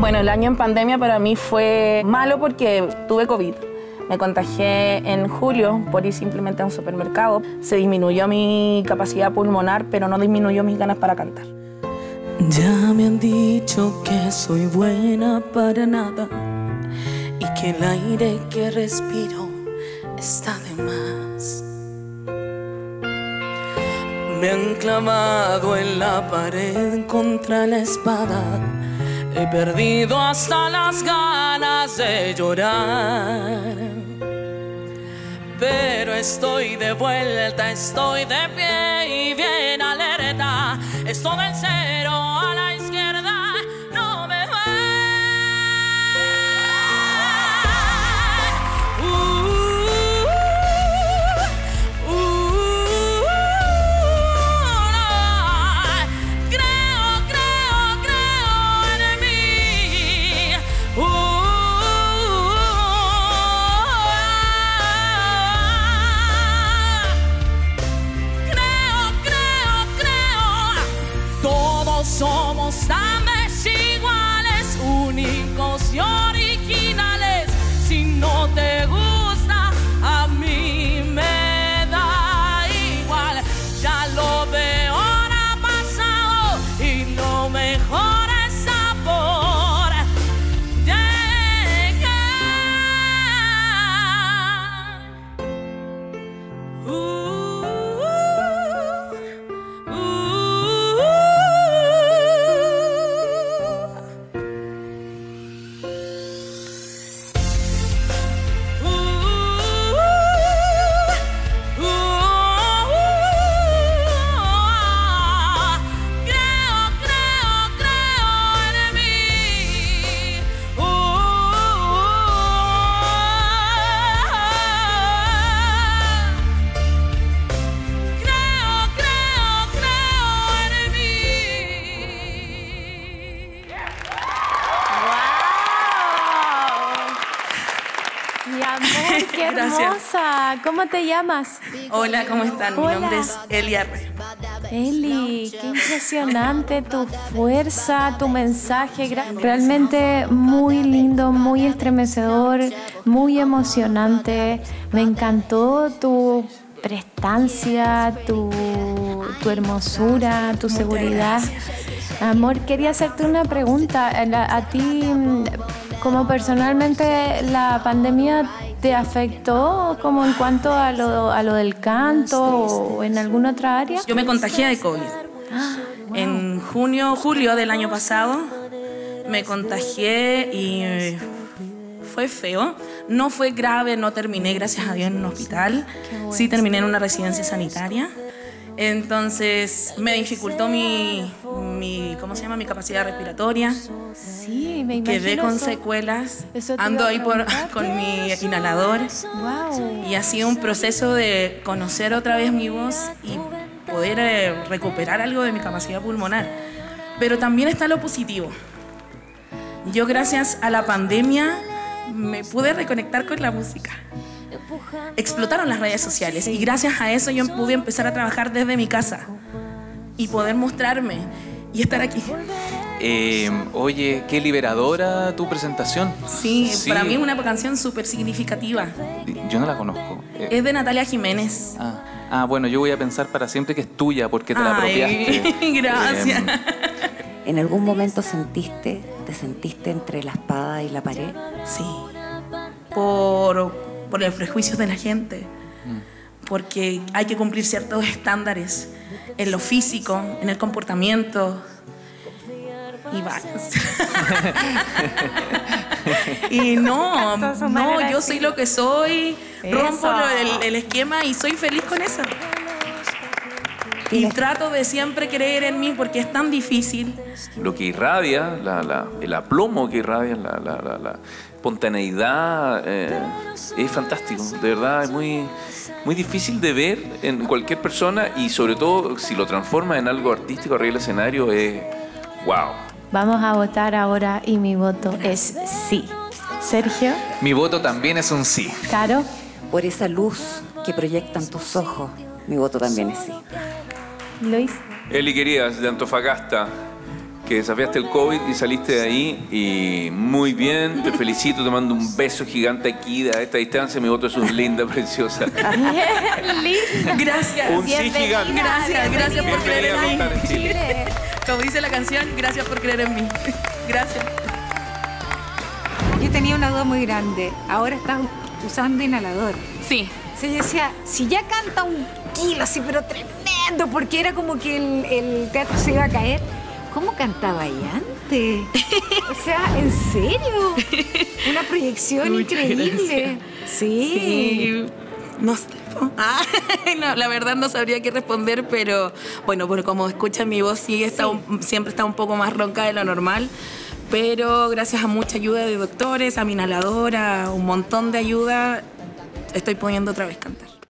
Bueno, el año en pandemia para mí fue malo porque tuve COVID. Me contagié en julio por ir simplemente a un supermercado. Se disminuyó mi capacidad pulmonar, pero no disminuyó mis ganas para cantar. Ya me han dicho que soy buena para nada y que el aire que respiro está de más. Me han clavado en la pared contra la espada. He perdido hasta las ganas de llorar. Pero estoy de vuelta, estoy de pie y bien alerta. Estoy del mejor hermosa. ¿Cómo te llamas? Hola, ¿cómo están? Mi nombre es Elia Rey. Eli, qué impresionante tu fuerza, tu mensaje. Realmente muy lindo, muy estremecedor, muy emocionante. Me encantó tu prestancia, tu, tu hermosura, tu seguridad. Amor, quería hacerte una pregunta. A, ti, como personalmente, la pandemia te afectó como en cuanto a lo, a lo del canto o en alguna otra área? Yo me contagié de COVID. En junio, julio del año pasado me contagié y fue feo. No fue grave, no terminé, gracias a Dios, en un hospital. Sí terminé en una residencia sanitaria. Entonces me dificultó mi, mi, ¿cómo se llama? Mi capacidad respiratoria. Sí, me imagino. Quedé con eso. secuelas. eso Ando ahí por, con mi inhalador. Wow. Y ha sido un proceso de conocer otra vez mi voz y poder eh, recuperar algo de mi capacidad pulmonar. Pero también está lo positivo. Yo gracias a la pandemia me pude reconectar con la música. Explotaron las redes sociales y gracias a eso yo pude empezar a trabajar desde mi casa y poder mostrarme y estar aquí. Eh, oye, qué liberadora tu presentación. Sí, para mí es una canción súper significativa. Yo no la conozco. Eh, Es de Natalia Jiménez. ah, ah, bueno, yo voy a pensar para siempre que es tuya porque te la apropiaste. Ay, gracias. Em, ¿En algún momento sentiste, te sentiste entre la espada y la pared? Sí. Por, por los prejuicios de la gente. Porque hay que cumplir ciertos estándares en lo físico, en el comportamiento. Y varios. y no, no, yo soy lo que soy, rompo el, el esquema y soy feliz con eso. Y trato de siempre creer en mí porque es tan difícil. lo que irradia, la- la- el aplomo que irradia, la, la- la- la espontaneidad, eh, es fantástico. De verdad, es muy, muy difícil de ver en cualquier persona y sobre todo si lo transforma en algo artístico arriba del escenario, es wow. Vamos a votar ahora y mi voto es sí. Sergio, Mi voto también es un sí. Caro, Por esa luz que proyectan tus ojos, mi voto también es sí. Luis. Eli queridas de Antofagasta, que desafiaste el COVID y saliste de ahí y muy bien, te felicito, te mando un beso gigante aquí a esta distancia, mi voto es un linda, preciosa. Gracias. Un sí gigante. Gracias, gracias por creer en mí. Chile. Como dice la canción, gracias por creer en mí. Gracias. Yo tenía una duda muy grande. Ahora estás usando inhalador. Sí. Yo decía, si ya canta un kilo así, pero tremendo, porque era como que el, el teatro se iba a caer. ¿Cómo cantaba ahí antes? O sea, ¿en serio? Una proyección Muchas increíble. Sí. Sí. No sé. Ah, no, la verdad no sabría qué responder, pero bueno, bueno como escuchan mi voz sí está un- siempre está un poco más ronca de lo normal. Pero gracias a mucha ayuda de doctores, a mi inhaladora, un montón de ayuda, estoy pudiendo otra vez cantar.